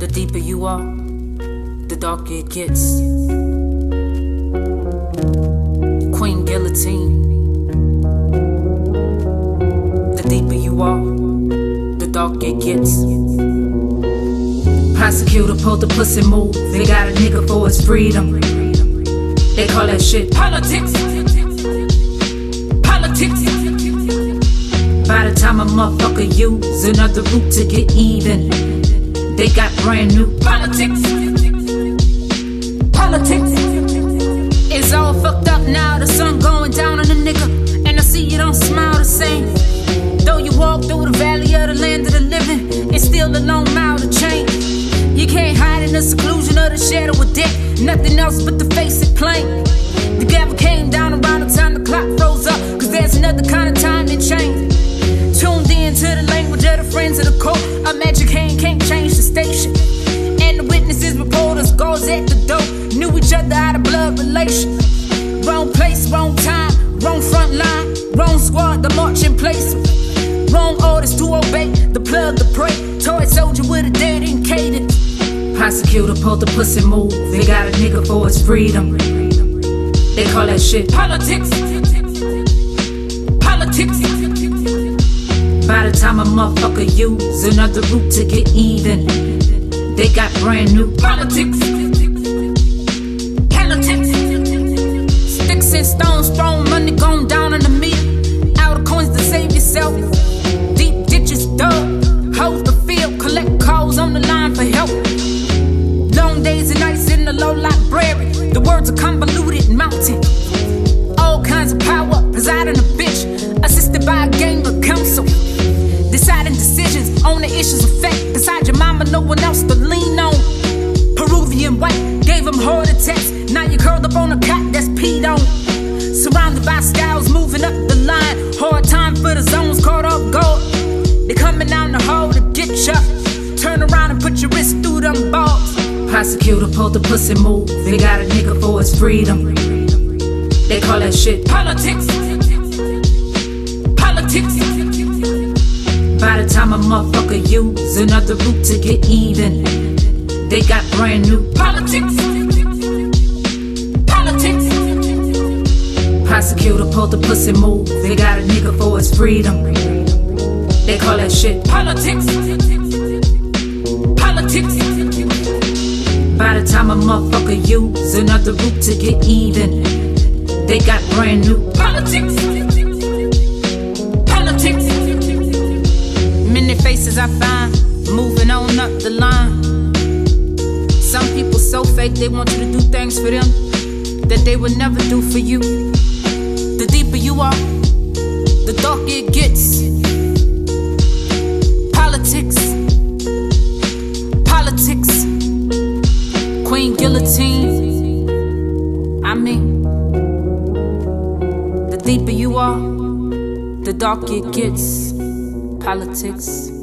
The deeper you are, the darker it gets. Queen Guillotine. The deeper you are, the darker it gets. Prosecutor pulled the pussy move. They got a nigga for his freedom. They call that shit politics. Politics. By the time a motherfucker use another route to get even, they got brand new politics. Politics. It's all fucked up now. The sun going down on a nigga, and I see you don't smile the same. Though you walk through the valley of the land of the living, it's still a long mile to change. You can't hide in the seclusion of the shadow of death. Nothing else but to face it plain. The gavel came down around the time the clock froze up, cause there's another kind of time that change. Tuned in to the language of the friends of the court. A magic hand can't change Wrong place, wrong time, wrong front line, wrong squad, the marching place. Wrong orders to obey, the plug, the prey. Toy soldier with a dead cadence. Prosecutor pulled the pussy move. They got a nigga for his freedom. They call that shit politics. Politics. By the time a motherfucker use another route to get even, they got brand new. Politics. Low library. The words are convoluted mountain. All kinds of power, presiding a bitch. Assisted by a gang of counsel. Deciding decisions on the issues of fact. Beside your mama, no one else to lean on. Peruvian white gave him heart attacks. Now you curled up on a cot that's peed on. Surrounded by scouts moving up the line. Hard time for the zones caught off guard. They coming down the hall to get ya. Turn around and put your wrist through them balls. Prosecutor pulled the pussy move. They got a nigga for his freedom. They call that shit politics. Politics. By the time a motherfucker use another route to get even, they got brand new politics. Politics. Prosecutor pulled the pussy move. They got a nigga for his freedom. They call that shit politics. Politics. The motherfucker use another route to get even, they got brand new politics. Politics. Many faces I find moving on up the line. Some people so fake they want you to do things for them that they would never do for you. The deeper you are, the darker it gets. Guillotine. I mean, the deeper you are, the darker it gets. Politics.